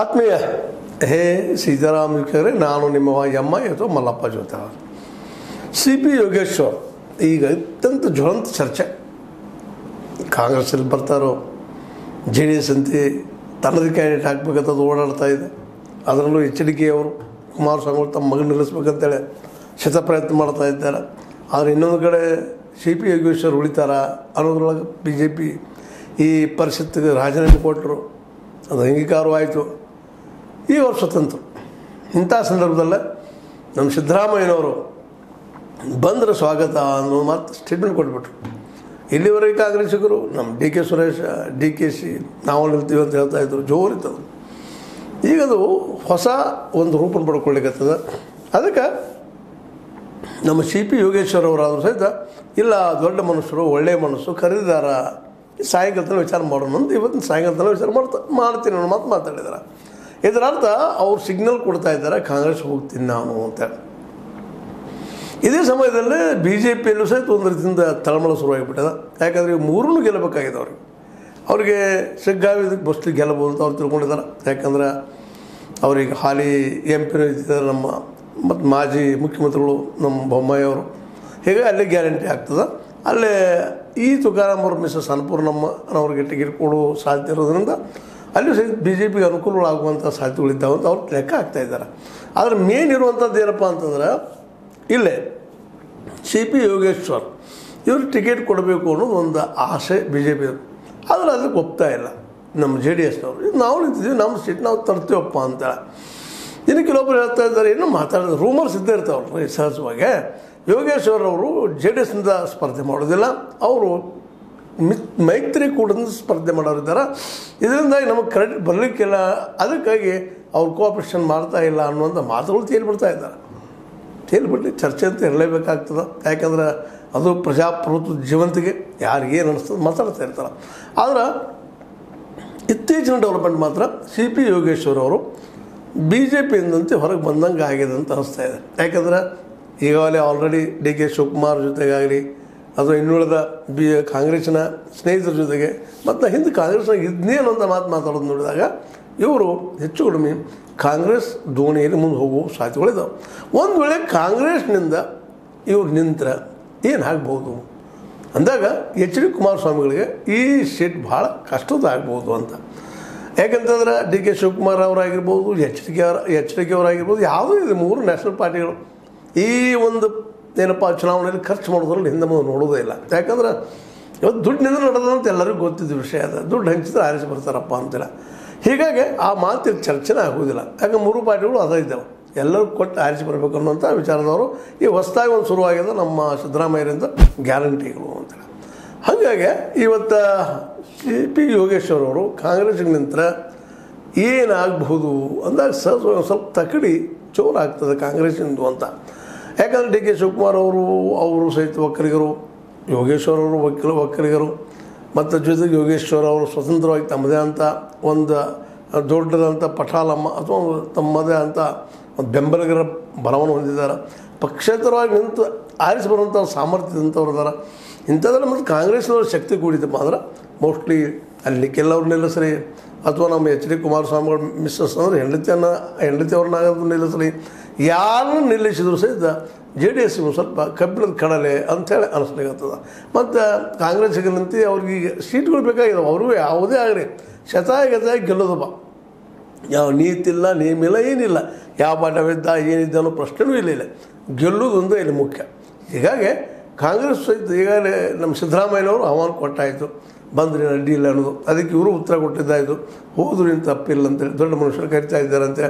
ಆತ್ಮೀಯ, ಹೇ ಸೀತಾರಾಮ್ ಕರೆ ನಾನು ನಿಮ್ಮ ಎಮ್ಮ ಅಥವಾ ಮಲ್ಲಪ್ಪ ಜೊತೆ. ಸಿ ಪಿ ಯೋಗೇಶ್ವರ್, ಈಗ ಅತ್ಯಂತ ಜ್ವಲಂತ ಚರ್ಚೆ. ಕಾಂಗ್ರೆಸ್ಸಲ್ಲಿ ಬರ್ತಾರೋ, ಜೆ ಡಿ ಎಸ್ ಅಂತೆ ತನ್ನದೇ ಕ್ಯಾಂಡಿಡೇಟ್ ಹಾಕ್ಬೇಕಂತ ಅದು ಓಡಾಡ್ತಾ ಇದೆ. ಅದರಲ್ಲೂ ಎಚ್ ಡಿ ಕೆ ಅವರು ಕುಮಾರಸ್ವಾಮಿ ಅವರು ತಮ್ಮ ಮಗನ ನಿಲ್ಲಿಸ್ಬೇಕಂತೇಳಿ ಶತ ಪ್ರಯತ್ನ ಮಾಡ್ತಾ ಇದ್ದಾರೆ. ಆದರೆ ಇನ್ನೊಂದು ಕಡೆ ಸಿ ಪಿ ಯೋಗೇಶ್ವರ್ ಉಳಿತಾರ ಅನ್ನೋದ್ರೊಳಗೆ ಬಿ ಜೆ ಪಿ ಈ ಪರಿಷತ್ತಿಗೆ ರಾಜೀನಾಮೆ ಕೊಟ್ಟರು ಅದು ಅಂಗೀಕಾರವಾಯಿತು. ಈ ವರ್ಷ ತಂತು. ಇಂಥ ಸಂದರ್ಭದಲ್ಲೇ ನಮ್ಮ ಸಿದ್ದರಾಮಯ್ಯನವರು ಬಂದರೆ ಸ್ವಾಗತ ಅನ್ನೋ ಮಾತು ಸ್ಟೇಟ್ಮೆಂಟ್ ಕೊಟ್ಬಿಟ್ರು. ಇಲ್ಲಿವರೆಗೆ ಕಾಂಗ್ರೆಸ್ಸಿಗರು, ನಮ್ಮ D K Suresh, D K C ನಾವು ಇರ್ತೀವಿ ಅಂತ ಹೇಳ್ತಾ ಇದ್ರು ಈಗ ಅದು ಹೊಸ ಒಂದು ರೂಪ ಪಡ್ಕೊಳ್ಳಿಕ್ಕತ್ತದ ಅದಕ್ಕೆ ನಮ್ಮ ಸಿ ಪಿ ಯೋಗೇಶ್ವರ್ ಅವರಾದರೂ ಸಹಿತ, ಇಲ್ಲ, ದೊಡ್ಡ ಮನುಷ್ಯರು ಒಳ್ಳೆಯ ಮನಸ್ಸು, ಖರೀದಿದಾರ, ಸಾಯಂಕಾಲದಲ್ಲಿ ವಿಚಾರ ಮಾಡೋಣ ಅಂತ ಇವತ್ತಿನ ಸಾಯಂಕಾಲದಲ್ಲಿ ವಿಚಾರ ಮಾಡ್ತಾ ಮಾಡ್ತೀನಿ ಅನ್ನೋ ಮಾತು ಮಾತಾಡಿದಾರೆ. ಇದರ ಅರ್ಥ ಅವ್ರು ಸಿಗ್ನಲ್ ಕೊಡ್ತಾ ಇದ್ದಾರೆ, ಕಾಂಗ್ರೆಸ್ ಹೋಗ್ತೀನಿ ನಾನು ಅಂತ. ಇದೇ ಸಮಯದಲ್ಲಿ ಬಿ ಜೆ ಪಿಯಲ್ಲೂ ಸಹಿತ ಒಂದು ರೀತಿಯಿಂದ ತಳಮಳ ಶುರುವಾಗಿಬಿಟ್ಟದ. ಯಾಕಂದರೆ ಇವು ಮೂರನ್ನೂ ಗೆಲ್ಲಬೇಕಾಗಿದೆ ಅವ್ರಿಗೆ. ಅವ್ರಿಗೆ ಸಿಗ್ಗಾವಿ ಬಸ್ಲಿ ಗೆಲ್ಲಬಹುದು ಅಂತ ಅವ್ರು ತಿಳ್ಕೊಂಡಿದ್ದಾರೆ. ಯಾಕಂದ್ರೆ ಅವರಿಗೆ ಹಾಲಿ ಎಂ ಪಿನೂ ಇದ್ದಿದ್ದಾರೆ ನಮ್ಮ ಮತ್ತು ಮಾಜಿ ಮುಖ್ಯಮಂತ್ರಿಗಳು ನಮ್ಮ ಬೊಮ್ಮಾಯಿಯವರು ಹೀಗೆ ಅಲ್ಲೇ ಗ್ಯಾರಂಟಿ ಆಗ್ತದೆ. ಅಲ್ಲೇ ಈ ತುಕಾರಾಮ್ ಅವ್ರ ಮಿಸಸ್ ಅನ್ನಪೂರ್ಣಮ್ಮ ಅವ್ರಿಗೆ ಟಿಕೆಟ್ ಕೊಡೋ ಸಾಧ್ಯ ಇರೋದ್ರಿಂದ ಅಲ್ಲಿ ಸಹಿತ ಬಿ ಜೆ ಪಿಗೆ ಅನುಕೂಲಗಳಾಗುವಂಥ ಸಾಧ್ಯತೆಗಳಿದ್ದಾವೆ ಅಂತ ಅವ್ರು ಲೆಕ್ಕ ಹಾಕ್ತಾ ಇದ್ದಾರೆ. ಆದರೆ ಮೇನ್ ಇರುವಂಥದ್ದು ಏನಪ್ಪ ಅಂತಂದ್ರೆ, ಇಲ್ಲೇ ಸಿ ಪಿ ಯೋಗೇಶ್ವರ್, ಇವರು ಟಿಕೆಟ್ ಕೊಡಬೇಕು ಅನ್ನೋದು ಒಂದು ಆಸೆ ಬಿ ಜೆ ಪಿ ಆದರೆ ಅದಕ್ಕೆ ಒಪ್ತಾ ಇಲ್ಲ ನಮ್ಮ ಜೆ ಡಿ ಎಸ್ನವರು ಇದು ನಾವು ನಿಂತಿದ್ದೀವಿ, ನಮ್ಮ ಸೀಟ್ ನಾವು ತರ್ತೀವಪ್ಪ ಅಂತೇಳಿ. ಇನ್ನು ಕೆಲವೊಬ್ಬರು ಹೇಳ್ತಾ ಇದ್ದಾರೆ, ಇನ್ನೂ ಮಾತಾಡಿದ ರೂಮರ್ಸ್ ಇದ್ದೇ ಇರ್ತಾವಲ್ಲ ಸಹಜವಾಗಿ. ಯೋಗೇಶ್ವರ್ ಅವರು ಜೆ ಡಿ ಎಸ್ನಿಂದ ಸ್ಪರ್ಧೆ ಮಾಡೋದಿಲ್ಲ, ಅವರು ಮಿತ್ ಮೈತ್ರಿಕೂಟದಿಂದ ಸ್ಪರ್ಧೆ ಮಾಡೋರಿದ್ದಾರೆ ಇದರಿಂದಾಗಿ ನಮಗೆ ಕ್ರೆಡಿಟ್ ಬರಲಿಕ್ಕಿಲ್ಲ ಅದಕ್ಕಾಗಿ ಅವ್ರು ಕೋಆಪ್ರೇಷನ್ ಮಾಡ್ತಾ ಇಲ್ಲ ಅನ್ನುವಂಥ ಮಾತುಗಳು ತೇಲ್ಬಿಡ್ತಾ ಇದ್ದಾರೆ. ತೇಲ್ಬಿಟ್ಟು ಚರ್ಚೆ ಅಂತ ಇರಲೇಬೇಕಾಗ್ತದೆ. ಯಾಕಂದ್ರೆ ಅದು ಪ್ರಜಾಪ್ರಭುತ್ವ ಜೀವಂತಿಗೆ ಯಾರಿಗೇನು ಅನಿಸ್ತದೆ ಮಾತಾಡ್ತಾ ಇರ್ತಾರೆ. ಆದ್ರೆ ಇತ್ತೀಚಿನ ಡೆವಲಪ್ಮೆಂಟ್ ಮಾತ್ರ ಸಿ ಪಿ ಯೋಗೇಶ್ವರ್ ಅವರು ಬಿ ಜೆ ಪಿಯಿಂದಂತೆ ಹೊರಗೆ ಬಂದಂಗೆ ಆಗಿದೆ ಅಂತ ಅನಿಸ್ತಾ ಇದೆ. ಯಾಕಂದ್ರೆ ಈಗಾಗಲೇ ಆಲ್ರೆಡಿ ಡಿ ಕೆ ಶಿವಕುಮಾರ್ ಜೊತೆಗಾಗಲಿ ಅಥವಾ ಇನ್ನುಳಿದ ಬಿ ಕಾಂಗ್ರೆಸ್ನ ಸ್ನೇಹಿತರ ಜೊತೆಗೆ, ಮತ್ತು ಹಿಂದೆ ಕಾಂಗ್ರೆಸ್ನಾಗ ಇದ್ನೇನು ಅಂತ ಮಾತು ಮಾತಾಡೋದು ನೋಡಿದಾಗ, ಇವರು ಹೆಚ್ಚು ಕಡಿಮೆ ಕಾಂಗ್ರೆಸ್ ದೋಣಿಯಲ್ಲಿ ಮುಂದೆ ಹೋಗುವ ಸಾಧ್ಯತೆಗಳಿದ್ದಾವೆ ಒಂದು ವೇಳೆ ಕಾಂಗ್ರೆಸ್ನಿಂದ ಇವ್ರು ನಿಂತರ ಏನು ಆಗ್ಬೋದು? ಅಂದಾಗ ಎಚ್ ಡಿ ಕುಮಾರಸ್ವಾಮಿಗಳಿಗೆ ಈ ಸೀಟ್ ಭಾಳ ಕಷ್ಟದ ಆಗ್ಬೋದು ಅಂತ. ಯಾಕಂತಂದ್ರೆ ಡಿ ಕೆ ಶಿವಕುಮಾರ್ ಅವರಾಗಿರ್ಬೋದು, ಎಚ್ ಡಿ ಕೆ ಅವರ, ಎಚ್ ಡಿ ಕೆ ಅವರಾಗಿರ್ಬೋದು, ಯಾವುದೂ ಇದು ಮೂರು ನ್ಯಾಷನಲ್ ಪಾರ್ಟಿಗಳು. ಈ ಒಂದು ಏನಪ್ಪ ಚುನಾವಣೆಯಲ್ಲಿ ಖರ್ಚು ಮಾಡೋದ್ರಲ್ಲಿ ಹಿಂದೆ ಮುಂದೆ ನೋಡೋದೇ ಇಲ್ಲ. ಯಾಕಂದ್ರೆ ಇವತ್ತು ದುಡ್ಡಿನಿಂದ ನಡೆದಂತ ಎಲ್ಲರಿಗೂ ಗೊತ್ತಿದ್ದ ವಿಷಯ ಅದು. ದುಡ್ಡು ಹಂಚಿದ್ರೆ ಆರಿಸಿ ಬರ್ತಾರಪ್ಪ ಅಂತಿಲ್ಲ. ಹೀಗಾಗಿ ಆ ಮಾತು ಚರ್ಚೆನೇ ಆಗೋದಿಲ್ಲ ಯಾಕಂದ್ರೆ ಮೂರು ಪಾರ್ಟಿಗಳು ಅದೇ ಇದ್ದಾವೆ. ಎಲ್ಲರೂ ಕೊಟ್ಟು ಆರಿಸಿ ಬರಬೇಕು ಅನ್ನೋಂಥ ವಿಚಾರದವರು ಈ ಹೊಸದಾಗಿ ಒಂದು ಶುರುವಾಗಿದೆ ನಮ್ಮ ಸಿದ್ದರಾಮಯ್ಯರಿಂದ ಗ್ಯಾರಂಟಿಗಳು ಅಂತೇಳಿ ಹಾಗಾಗಿ ಇವತ್ತು ಸಿ ಪಿ ಯೋಗೇಶ್ವರ್ ಅವರು ಕಾಂಗ್ರೆಸ್ಗೆ ನಿಂತರೆ ಏನಾಗಬಹುದು ಅಂದಾಗ ಸ್ವಲ್ಪ ತಕಡಿ ಜೋರಾಗ್ತದೆ ಕಾಂಗ್ರೆಸ್ಸಿಂದು ಅಂತ. ಯಾಕಂದರೆ ಡಿ ಕೆ ಶಿವಕುಮಾರ್ ಅವರು ಅವರು ಸಹಿತ ಒಕ್ಕಲಿಗರು ಯೋಗೇಶ್ವರ್ ಅವರು ವಕೀಲ ಒಕ್ಕಲಿಗರು ಮತ್ತು ಜೊತೆಗೆ ಯೋಗೇಶ್ವರ್ ಅವರು ಸ್ವತಂತ್ರವಾಗಿ ತಮ್ಮದೇ ಅಂತ ಒಂದು ದೊಡ್ಡದಂಥ ಪಠಾಲಮ್ಮ ಅಥವಾ ತಮ್ಮದೇ ಅಂತ ಒಂದು ಬೆಂಬಲಿಗರ ಬಲವನ್ನು ಹೊಂದಿದ್ದಾರೆ. ಪಕ್ಷೇತರವಾಗಿ ನಿಂತು ಆರಿಸಿ ಬರುವಂಥ ಸಾಮರ್ಥ್ಯದಂಥವ್ರು ಇದ್ದಾರೆ ಇಂಥದ್ರಲ್ಲಿ ಮತ್ತು ಕಾಂಗ್ರೆಸ್ನವ್ರ ಶಕ್ತಿ ಕೂಡಿತಪ್ಪ ಅಂದ್ರೆ ಮೋಸ್ಟ್ಲಿ ಅಲ್ಲಿ ಕೆಲವ್ರು ನಿಲ್ಲಿಸ್ರಿ ಅಥವಾ ನಮ್ಮ ಎಚ್ ಡಿ ಕುಮಾರಸ್ವಾಮಿಗಳು, ಮಿಸ್ಸಸ್ ಅಂದರೆ ಹೆಂಡತಿಯನ್ನು ಹೆಂಡತಿಯವ್ರನ್ನಾಗೋದು ನಿಲ್ಲಿಸ್ರಿ. ಯಾರನ್ನು ನಿಲ್ಲಿಸಿದ್ರು ಸಹಿತ ಜೆ ಡಿ ಎಸ್ಗೆ ಸ್ವಲ್ಪ ಕಬ್ಬಿಣದ ಕಡಲೆ ಅಂಥೇಳಿ ಅನಿಸ್ಲಿಕ್ಕತ್ತದ ಮತ್ತು ಕಾಂಗ್ರೆಸ್ಗೆ ನಿಂತು ಅವ್ರಿಗೆ ಸೀಟ್ಗಳು ಬೇಕಾಗಿದ್ದಾವೆ ಅವರು ಯಾವುದೇ ಆಗಲಿ, ಶತಾಯಗತಾಗಿ ಗೆಲ್ಲೋದಪ್ಪ ಯಾವ ನೀತಿಲ್ಲ ನೇಮಿಲ್ಲ ಏನಿಲ್ಲ. ಯಾವ ಪಾಠವಿದ್ದ, ಏನಿದ್ದ ಅನ್ನೋ ಪ್ರಶ್ನೆನೂ ಇಲ್ಲ ಇಲ್ಲ. ಗೆಲ್ಲೋದೊಂದು ಇಲ್ಲಿ ಮುಖ್ಯ. ಹೀಗಾಗಿ ಕಾಂಗ್ರೆಸ್ ಸಹಿತ ಈಗಾಗಲೇ ನಮ್ಮ ಸಿದ್ದರಾಮಯ್ಯನವರು ಆಹ್ವಾನ ಕೊಟ್ಟಾಯಿತು. ಬಂದ್ರಿ ಅಡ್ಡಿ ಇಲ್ಲ ಅನ್ನೋದು. ಅದಕ್ಕೆ ಇವರು ಉತ್ತರ ಕೊಟ್ಟಿದ್ದಾಯಿತು ಹೋದ್ರು ಇಂಥ ತಪ್ಪಿಲ್ಲ ಅಂತೇಳಿ, ದೊಡ್ಡ ಮನುಷ್ಯರು ಕರಿತಾ ಇದ್ದಾರಂತೆ.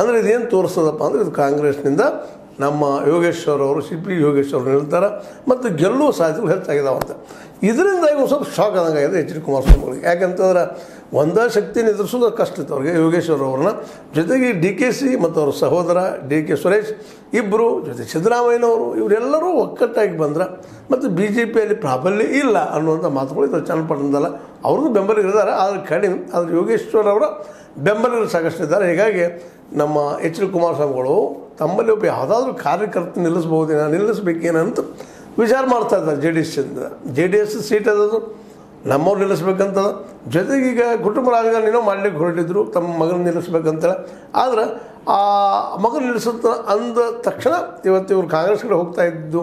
ಅಂದರೆ ಇದೇನು ತೋರಿಸ್ತದಪ್ಪ ಅಂದರೆ ಇದು ಕಾಂಗ್ರೆಸ್ನಿಂದ ನಮ್ಮ ಯೋಗೇಶ್ವರ್ ಅವರು ಸಿ ಪಿ ಯೋಗೇಶ್ವರ್ ಹೇಳ್ತಾರೆ, ಮತ್ತು ಗೆಲ್ಲುವ ಸಾಧ್ಯತೆಗಳು ಹೆಚ್ಚಾಗಿದ್ದಾವಂತೆ ಇದರಿಂದಾಗಿ ಒಂದು ಸ್ವಲ್ಪ ಶಾಕ್ ಆದಂಗೆ ಆಗಿದೆ ಎಚ್ ಡಿ ಕುಮಾರಸ್ವಾಮಿಗಳಿಗೆ ಯಾಕಂತಂದ್ರೆ ಒಂದೇ ಶಕ್ತಿನ ಎದುರಿಸೋದು ಕಷ್ಟ ಇತ್ತು ಅವ್ರಿಗೆ, ಯೋಗೇಶ್ವರ ಅವ್ರನ್ನ. ಜೊತೆಗೆ ಡಿ ಕೆ ಸಿ ಮತ್ತು ಅವ್ರ ಸಹೋದರ ಡಿ ಕೆ ಸುರೇಶ್ ಇಬ್ಬರು ಜೊತೆ ಸಿದ್ದರಾಮಯ್ಯನವರು, ಇವರೆಲ್ಲರೂ ಒಕ್ಕಟ್ಟಾಗಿ ಬಂದ್ರೆ ಮತ್ತು ಬಿ ಜೆ ಪಿಯಲ್ಲಿ ಪ್ರಾಬಲ್ಯ ಇಲ್ಲ ಅನ್ನುವಂಥ ಮಾತುಗಳು ಇದು ಚನ್ನಪಟ್ಟಣದಲ್ಲ. ಅವ್ರದ್ದು ಬೆಂಬಲಿಗರಿದ್ದಾರೆ, ಆದರೆ ಕಡಿಮೆ. ಆದರೆ ಯೋಗೇಶ್ವರ ಅವರು ಬೆಂಬಲಿಗರು ಸಾಕಷ್ಟು ಇದ್ದಾರೆ. ಹೀಗಾಗಿ ನಮ್ಮ ಎಚ್ ಡಿ ಕುಮಾರಸ್ವಾಮಿಗಳು ತಮ್ಮಲ್ಲಿ ಒಬ್ಬ ಯಾವುದಾದ್ರೂ ಕಾರ್ಯಕರ್ತ ನಿಲ್ಲಿಸ್ಬೋದೇನ ನಿಲ್ಲಿಸ್ಬೇಕೇನಂತ ವಿಚಾರ ಮಾಡ್ತಾ ಇದ್ದಾರೆ ಜೆ ಡಿ ಎಸ್ಸಿಂದ ಜೆ ಡಿ ಎಸ್ ಸೀಟ್ ಅದು ನಮ್ಮವ್ರು ನಿಲ್ಲಿಸ್ಬೇಕಂತ ಜೊತೆಗೆ ಈಗ ಕುಟುಂಬ ರಾಜಕಾರಣಿನೋ ಮಾಡಲಿಕ್ಕೆ ಹೊರಟಿದ್ರು, ತಮ್ಮ ಮಗನ ನಿಲ್ಲಿಸ್ಬೇಕಂತೇಳಿ. ಆದ್ರೆ ಆ ಮಗನ ನಿಲ್ಲಿಸುತ್ತ ಅಂದ ತಕ್ಷಣ ಇವತ್ತು ಇವರು ಕಾಂಗ್ರೆಸ್ ಕಡೆ ಹೋಗ್ತಾ ಇದ್ದು,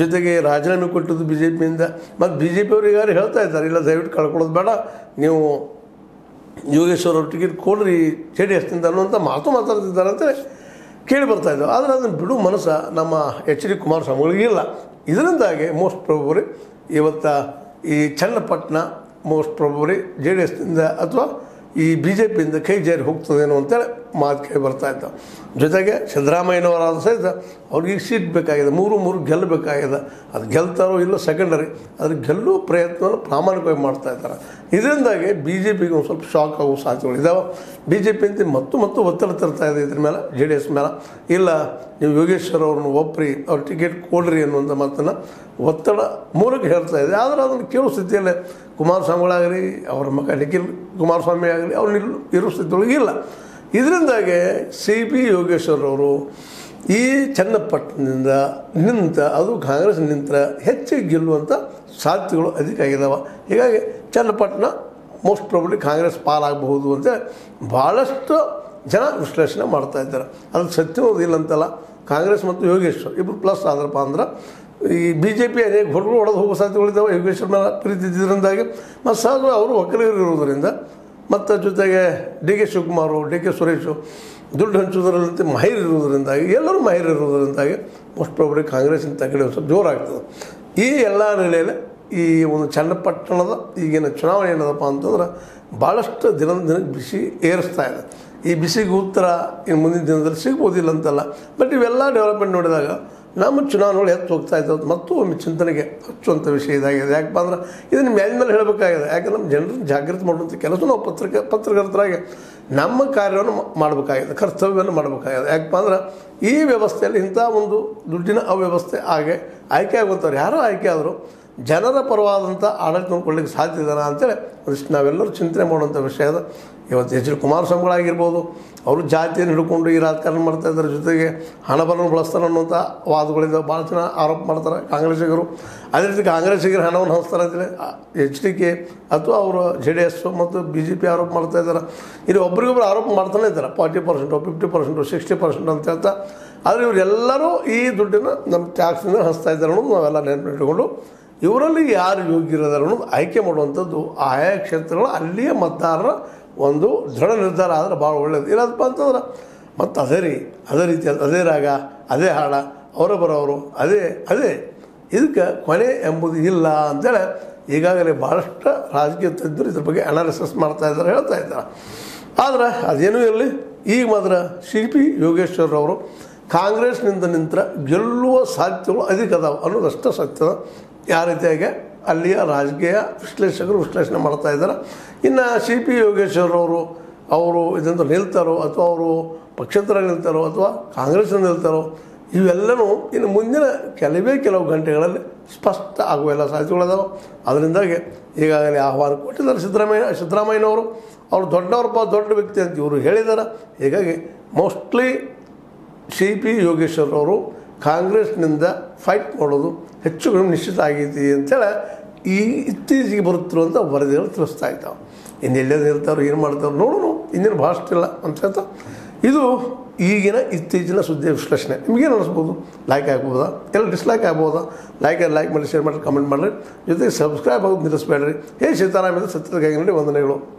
ಜೊತೆಗೆ ರಾಜೀನಾಮೆ ಕೊಟ್ಟಿದ್ದು ಬಿ ಜೆ ಪಿಯಿಂದ ಮತ್ತು ಬಿ ಜೆ ಪಿಯವ್ರು ಈಗಾರು ಹೇಳ್ತಾ ಇದ್ದಾರೆ, ಇಲ್ಲ ದಯವಿಟ್ಟು ಕಳ್ಕೊಳ್ಳೋದು ಬೇಡ, ನೀವು ಯೋಗೇಶ್ವರ್ ಅವ್ರ ಟಿಕೆಟ್ ಕೊಡ್ರಿ ಜೆ ಡಿ ಎಸ್ನಿಂದ ಅನ್ನುವಂಥ ಮಾತು ಮಾತಾಡ್ತಿದ್ದಾರೆ ಅಂತೇಳಿ ಕೇಳಿ ಬರ್ತಾ ಇದ್ದವು ಆದರೆ ಅದನ್ನು ಬಿಡು ಮನಸ್ಸು ನಮ್ಮ ಎಚ್ ಡಿ ಕುಮಾರಸ್ವಾಮಿಗಳಿಗೆ ಇಲ್ಲ. ಇದರಿಂದಾಗಿ ಮೋಸ್ಟ್ ಪ್ರೊಬರಿ ಇವತ್ತ ಈ Channapatna most probably J D ಎಸ್ನಿಂದ ಅಥವಾ ಈ ಬಿ ಜೆ ಪಿಯಿಂದ ಕೈ ಜಾರಿ ಹೋಗ್ತದೇನೋ ಅಂತೇಳಿ ಮಾತು ಕೇಳಿ ಬರ್ತಾ ಇದ್ದಾವೆ ಜೊತೆಗೆ ಸಿದ್ದರಾಮಯ್ಯನವರಾದ ಸಹಿತ ಅವ್ರಿಗೆ ಸೀಟ್ ಬೇಕಾಗಿದೆ, ಮೂರು ಮೂರು ಗೆಲ್ಲಬೇಕಾಗಿದೆ ಅದು ಗೆಲ್ತಾರೋ ಇಲ್ಲೋ ಸೆಕೆಂಡರಿ ಅದ್ರ ಗೆಲ್ಲುವ ಪ್ರಯತ್ನವನ್ನು ಪ್ರಾಮಾಣಿಕವಾಗಿ ಮಾಡ್ತಾ ಇದ್ದಾರೆ. ಇದರಿಂದಾಗಿ ಬಿ ಜೆ ಪಿಗೆ ಒಂದು ಸ್ವಲ್ಪ ಶಾಕ್ ಆಗೋ ಸಾಧ್ಯತೆಗಳು ಇದಾವೆ. ಬಿ ಜೆ ಪಿ ಅಂತ ಮತ್ತು ಮತ್ತು ಒತ್ತಡ ತರ್ತಾ ಇದೆ ಇದ್ರ ಮೇಲೆ ಜೆ ಡಿ ಎಸ್ ಮೇಲೆ. ಇಲ್ಲ, ನೀವು ಯೋಗೇಶ್ವರ್ ಅವ್ರನ್ನ ಒಪ್ಪ್ರಿ ಅವ್ರ ಟಿಕೆಟ್ ಕೊಡ್ರಿ ಅನ್ನುವಂಥ ಮಾತನ್ನು ಒತ್ತಡ ಮೂಲಕ ಹೇಳ್ತಾ ಇದೆ. ಆದರೆ ಅದನ್ನು ಕೇಳೋ ಸ್ಥಿತಿಯಲ್ಲೇ ಕುಮಾರಸ್ವಾಮಿಗಳಾಗಲಿ, ಅವರ ಮಗ ನಿಖಿಲ್ ಕುಮಾರಸ್ವಾಮಿ ಆಗಲಿ, ಅವ್ರು ನಿಲ್ ಇರೋ ಸ್ಥಿತಿಯೊಳಗೆ ಇಲ್ಲ. ಇದರಿಂದಾಗೆ ಸಿ ಪಿ ಯೋಗೇಶ್ವರ್ ಅವರು ಈ ಚನ್ನಪಟ್ಟಣದಿಂದ ನಿಂತ, ಅದು ಕಾಂಗ್ರೆಸ್ ನಿಂತ ಹೆಚ್ಚು ಗೆಲ್ಲುವಂಥ ಸಾಧ್ಯತೆಗಳು ಅಧಿಕ ಆಗಿದ್ದಾವೆ ಹೀಗಾಗಿ ಚನ್ನಪಟ್ಟಣ ಮೋಸ್ಟ್ ಪ್ರಾಬ್ಲಿ ಕಾಂಗ್ರೆಸ್ ಪಾಲಾಗಬಹುದು ಅಂತ ಭಾಳಷ್ಟು ಜನ ವಿಶ್ಲೇಷಣೆ ಮಾಡ್ತಾ ಇದ್ದಾರೆ. ಅದು ಸತ್ಯವೂ ಇಲ್ಲ ಅಂತಲ್ಲ. ಕಾಂಗ್ರೆಸ್ ಮತ್ತು ಯೋಗೇಶ್ವರ್ ಇಬ್ಬರು ಪ್ಲಸ್ ಆದ್ರಪ್ಪ ಅಂದ್ರೆ ಈ ಬಿ ಜೆ ಪಿ ಅನೇಕ ಹೊರಗಡೆ ಹೊಡೆದು ಹೋಗೋ ಸಾಧ್ಯತೆಗಳಿದ್ದಾವೆ ಯೋಗೇಶ್ವರ್ ಮೇಲೆ ಪ್ರೀತಿ ಮತ್ತು ಸಹಜ ಅವರು ಒಕ್ಕಲಿಗರು ಇರೋದರಿಂದ ಮತ್ತು ಜೊತೆಗೆ D K Shivakumar D K Suresh ದುಡ್ಡು ಹಂಚೋದ್ರಲ್ಲಿ ಮಾಹಿರ್ ಇರೋದರಿಂದಾಗಿ ಎಲ್ಲರೂ ಮಾಹಿರ್ ಇರೋದರಿಂದಾಗಿ ಮೋಸ್ಟ್ ಪ್ರಾಬ್ಲಿ ಕಾಂಗ್ರೆಸ್ಸಿನ ತಗಡೆ ಒಂದು ಸ್ವಲ್ಪ ಜೋರಾಗ್ತದೆ. ಈ ಎಲ್ಲ ನೆಲೆಯಲ್ಲಿ ಈ ಒಂದು ಚನ್ನಪಟ್ಟಣದ ಈಗಿನ ಚುನಾವಣೆ ಏನದಪ್ಪ ಅಂತಂದ್ರೆ ಭಾಳಷ್ಟು ದಿನದ ದಿನ ಬಿಸಿ ಏರಿಸ್ತಾ ಇದೆ. ಈ ಬಿಸಿಗೆ ಉತ್ತರ ಇನ್ನು ಮುಂದಿನ ದಿನದಲ್ಲಿ ಸಿಗ್ಬೋದಿಲ್ಲ ಅಂತಲ್ಲ. ಬಟ್ ಇವೆಲ್ಲ ಡೆವಲಪ್ಮೆಂಟ್ ನೋಡಿದಾಗ ನಮ್ಮ ಚುನಾವಣೆಗಳು ಹೆಚ್ಚು ಹೋಗ್ತಾ ಇದ್ದಾವೆ ಮತ್ತು ಒಮ್ಮೆ ಚಿಂತನೆಗೆ ಹಚ್ಚುವಂಥ ವಿಷಯ ಇದಾಗಿದೆ. ಯಾಕಪ್ಪ ಅಂದ್ರೆ ಇದನ್ನು ಮೇಲಿನ ಮೇಲೆ ಹೇಳಬೇಕಾಗಿದೆ. ಯಾಕೆ ನಮ್ಮ ಜನರನ್ನು ಜಾಗೃತಿ ಮಾಡುವಂಥ ಕೆಲಸ ನಾವು ಪತ್ರಿಕ, ಪತ್ರಕರ್ತರಾಗಿ ನಮ್ಮ ಕಾರ್ಯವನ್ನು ಮಾಡಬೇಕಾಗಿದೆ. ಕರ್ತವ್ಯವನ್ನು ಮಾಡಬೇಕಾಗಿದೆ. ಯಾಕಪ್ಪ ಅಂದ್ರೆ ಈ ವ್ಯವಸ್ಥೆಯಲ್ಲಿ ಇಂಥ ಒಂದು ದುಡ್ಡಿನ ಅವ್ಯವಸ್ಥೆ ಹಾಗೆ ಆಯ್ಕೆ ಆಗುವಂಥವ್ರು ಯಾರೋ ಆಯ್ಕೆ ಆದರೂ ಜನರ ಪರವಾದಂಥ ಆಡಳಿತ ನೋಡ್ಕೊಳ್ಳಿಕ್ಕೆ ಸಾಧ್ಯ ಇದೆನಾ ಅಂತೇಳಿ ಒಂದಿಷ್ಟು ನಾವೆಲ್ಲರೂ ಚಿಂತನೆ ಮಾಡುವಂಥ ವಿಷಯ ಅದು. ಇವತ್ತು ಎಚ್ ಡಿ ಕುಮಾರಸ್ವಾಮಿಗಳಾಗಿರ್ಬೋದು, ಅವರು ಜಾತಿಯನ್ನು ಹಿಡ್ಕೊಂಡು ಈ ರಾಜಕಾರಣ ಮಾಡ್ತಾ ಇದ್ದಾರೆ. ಜೊತೆಗೆ ಹಣಬಲವನ್ನು ಬಳಸ್ತಾರೆ ಅನ್ನುವಂಥ ವಾದಗಳಿಂದ ಭಾಳ ಜನ ಆರೋಪ ಮಾಡ್ತಾರೆ ಕಾಂಗ್ರೆಸ್ಸಿಗರು. ಅದೇ ರೀತಿ ಕಾಂಗ್ರೆಸ್ಸಿಗರು ಹಣವನ್ನು ಹಂಚ್ತಾರೆ ಅಂದರೆ ಎಚ್ ಡಿ ಕೆ ಅಥವಾ ಅವರು ಜೆ ಡಿ ಎಸ್ ಮತ್ತು ಬಿ ಜೆ ಪಿ ಆರೋಪ ಮಾಡ್ತಾ ಇದ್ದಾರೆ. ಇಲ್ಲಿ ಒಬ್ರಿಗೊಬ್ರು ಆರೋಪ ಮಾಡ್ತಾನೆ ಇದ್ದಾರೆ, forty percent fifty percent sixty percent ಅಂತ ಹೇಳ್ತಾ. ಆದರೆ ಇವರೆಲ್ಲರೂ ಈ ದುಡ್ಡನ್ನು ನಮ್ಮ ಟ್ಯಾಕ್ಸಿಂದ ಹಂಚ್ತಾ ಇದ್ದಾರೆ ಅನ್ನೋದು ನಾವೆಲ್ಲ ನೆನಪಿಟ್ಟುಕೊಂಡು, ಇವರಲ್ಲಿ ಯಾರು ಯೋಗ್ಯರಿದ್ದಾರೆ ಅನ್ನೋದು ಆಯ್ಕೆ ಮಾಡುವಂಥದ್ದು ಆಯಾ ಕ್ಷೇತ್ರಗಳು ಅಲ್ಲಿಯ ಮತದಾರರ ಒಂದು ದೃಢ ನಿರ್ಧಾರ ಆದರೆ ಭಾಳ ಒಳ್ಳೇದು. ಇಲ್ಲದಪ್ಪ ಅಂತಂದ್ರೆ, ಮತ್ತು ಅದೇ ರೀ, ಅದೇ ರೀತಿ ಅದೇ ರಾಗ, ಅದೇ ಹಾಡ, ಅವರ ಬರೋರು ಅದೇ ಅದೇ. ಇದಕ್ಕೆ ಕೊನೆ ಎಂಬುದು ಇಲ್ಲ ಅಂತೇಳಿ ಈಗಾಗಲೇ ಭಾಳಷ್ಟು ರಾಜಕೀಯ ತಜ್ಞರು ಇದ್ರ ಬಗ್ಗೆ ಅನಾಲಿಸಿಸ್ ಮಾಡ್ತಾ ಇದ್ದಾರೆ, ಹೇಳ್ತಾ ಇದ್ದಾರೆ. ಆದರೆ ಅದೇನೂ ಇರಲಿ, ಈಗ ಮಾತ್ರ ಸಿ ಪಿ ಯೋಗೇಶ್ವರರವರು ಕಾಂಗ್ರೆಸ್ನಿಂದ ನಿಂತರ ಗೆಲ್ಲುವ ಸಾಧ್ಯತೆಗಳು ಅಧಿಕ ಅದಾವೆ ಅನ್ನೋದಷ್ಟು ಸತ್ಯದ. ಯಾವ ರೀತಿಯಾಗಿ? ಅಲ್ಲಿಯ ರಾಜಕೀಯ ವಿಶ್ಲೇಷಕರು ವಿಶ್ಲೇಷಣೆ ಮಾಡ್ತಾ ಇದ್ದಾರೆ. ಇನ್ನು ಸಿ ಪಿ ಯೋಗೇಶ್ವರ್ ಅವರು ಇದರಿಂದ ನಿಲ್ತಾರೋ ಅಥವಾ ಅವರು ಪಕ್ಷೇತರ ನಿಲ್ತಾರೋ ಅಥವಾ ಕಾಂಗ್ರೆಸ್ನ ನಿಲ್ತಾರೋ ಇವೆಲ್ಲವೂ ಇನ್ನು ಮುಂದಿನ ಕೆಲವೇ ಕೆಲವು ಗಂಟೆಗಳಲ್ಲಿ ಸ್ಪಷ್ಟ ಆಗುವ ಎಲ್ಲ ಸಾಧ್ಯತೆಗಳಿದಾವೆ. ಅದರಿಂದಾಗಿ ಈಗಾಗಲೇ ಆಹ್ವಾನ ಕೊಟ್ಟಿದ್ದಾರೆ ಸಿದ್ದರಾಮಯ್ಯ, ಸಿದ್ದರಾಮಯ್ಯನವರು. ಅವರು ದೊಡ್ಡವ್ರಪ್ಪ, ದೊಡ್ಡ ವ್ಯಕ್ತಿ ಅಂತ ಇವರು ಹೇಳಿದ್ದಾರೆ. ಹೀಗಾಗಿ ಮೋಸ್ಟ್ಲಿ ಸಿ ಪಿ ಯೋಗೇಶ್ವರ್ ಅವರು ಕಾಂಗ್ರೆಸ್ನಿಂದ ಫೈಟ್ ಮಾಡೋದು ಹೆಚ್ಚು ನಿಶ್ಚಿತ ಆಗೈತಿ ಅಂತೇಳಿ ಈ ಇತ್ತೀಚೆಗೆ ಬರುತ್ತಿರುವಂಥ ವರದಿಗಳು ತಿಳಿಸ್ತಾ ಇದ್ದಾವೆ. ಇನ್ನು ಎಲ್ಲೇದು ಇರ್ತಾರೋ ಏನು ಮಾಡ್ತಾರೋ, ನೋಡೋಣ. ಇನ್ನೇನು ಭಾಳಷ್ಟಿಲ್ಲ ಅಂತ ಹೇಳ್ತಾ. ಇದು ಈಗಿನ ಇತ್ತೀಚಿನ ಸುದ್ದಿ ವಿಶ್ಲೇಷಣೆ. ನಿಮಗೇನು ಅನಿಸ್ಬೋದು? ಲೈಕ್ ಆಗ್ಬೋದಾ? ಎಲ್ಲ ಡಿಸ್ಲೈಕ್ ಆಗ್ಬೋದಾ? ಲೈಕ್ ಲೈಕ್ ಮಾಡಿ ಶೇರ್ ಮಾಡಿ ಕಮೆಂಟ್ ಮಾಡಿರಿ. ಜೊತೆಗೆ ಸಬ್ಸ್ಕ್ರೈಬ್ ಆಗೋದು ನಿಲ್ಲಿಸ್ಬೇಡ್ರಿ. ಹೇ ಸೀತಾರಾಮ್ ಸತ್ಯದ ನೋಡಿ ವಂದನೆಗಳು.